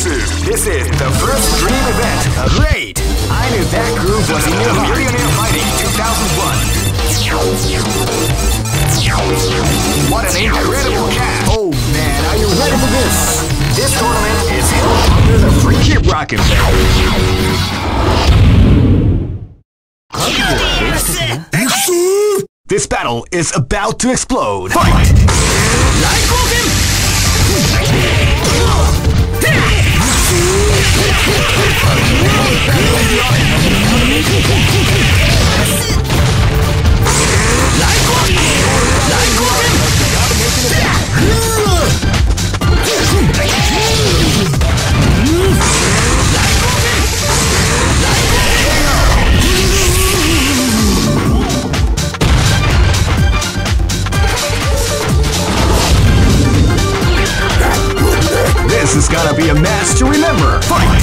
Zenitsu. This is the first dream event. Great! I knew that groove was in your Millionaire Fighting 2001. What an incredible cast! Oh man, are you ready for this? This tournament is under the free Keep rockin', This battle is about to explode. Fight! This is gonna be a match to remember. Fight!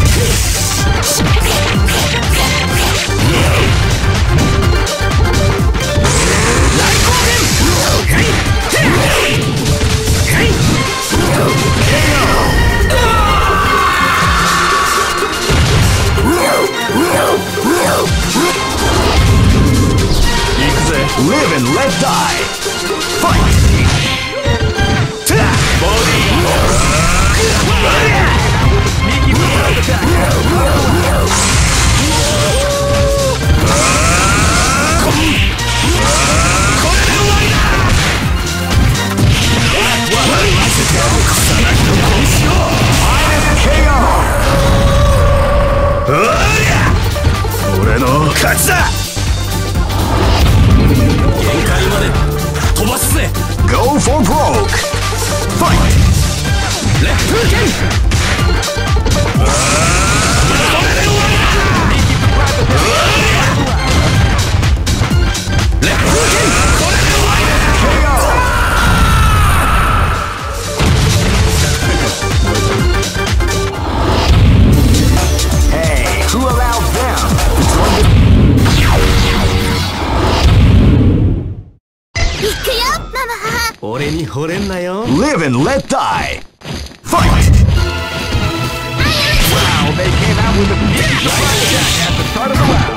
Live and let die! Fight! Wow, they came out with a big right attack at the start of the round.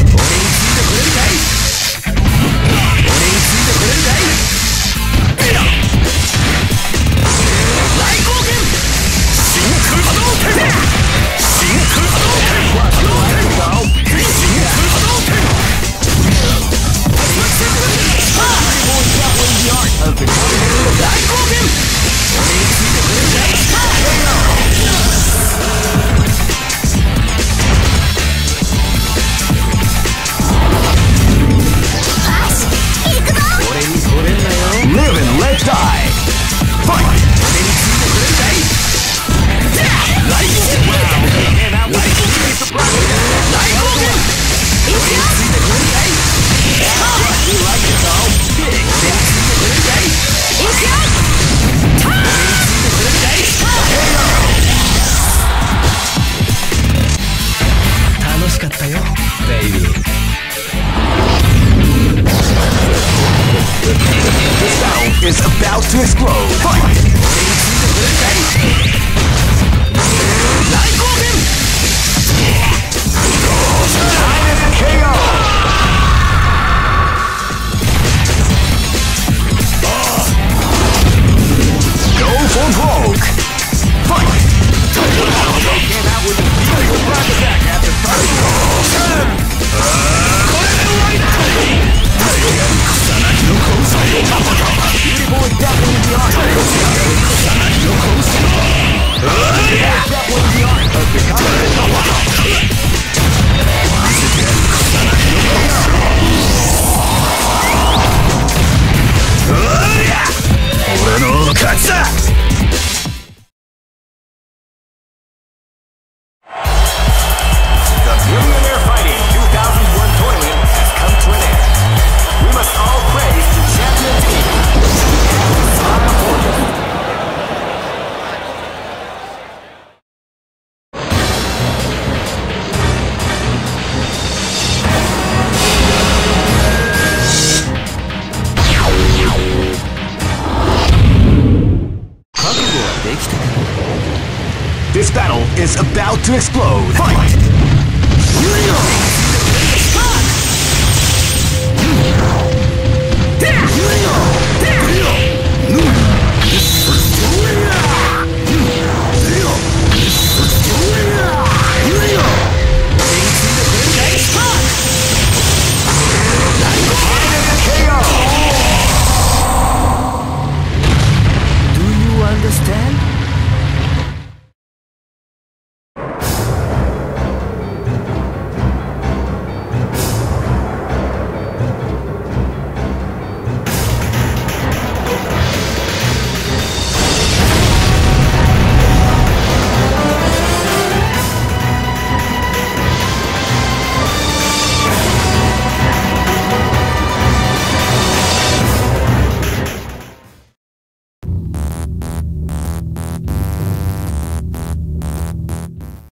Cut that!